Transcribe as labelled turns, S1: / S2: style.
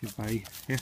S1: Goodbye. Here.